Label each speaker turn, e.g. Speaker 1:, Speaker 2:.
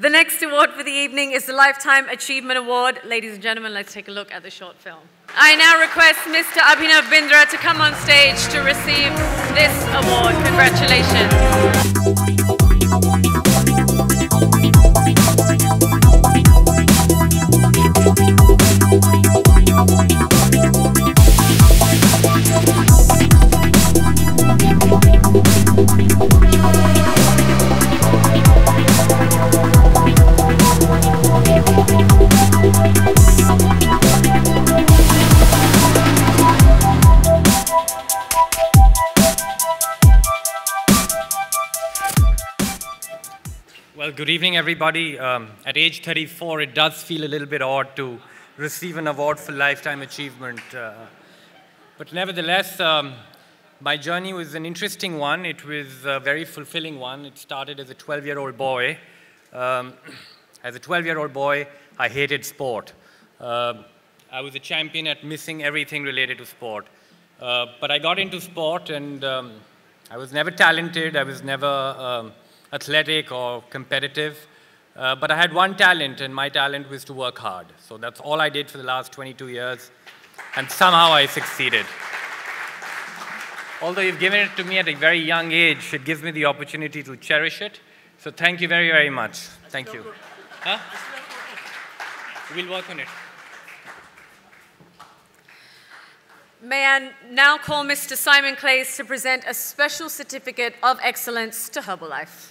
Speaker 1: The next award for the evening is the Lifetime Achievement Award. Ladies and gentlemen, let's take a look at the short film. I now request Mr. Abhinav Bindra to come on stage to receive this award.
Speaker 2: Well, good evening, everybody. Um, at age 34, it does feel a little bit odd to receive an award for lifetime achievement. Uh, but nevertheless, um, my journey was an interesting one. It was a very fulfilling one. It started as a 12 year old boy. Um, as a 12 year old boy, I hated sport. Uh, I was a champion at missing everything related to sport. Uh, but I got into sport and um, I was never talented. I was never um, athletic or competitive. Uh, but I had one talent, and my talent was to work hard. So that's all I did for the last 22 years, and somehow I succeeded. Although you've given it to me at a very young age, it gives me the opportunity to cherish it. So thank you very, very much. Thank you. Huh? We'll work on it.
Speaker 1: May I now call Mr. Simon Clays to present a special certificate of excellence to Herbalife.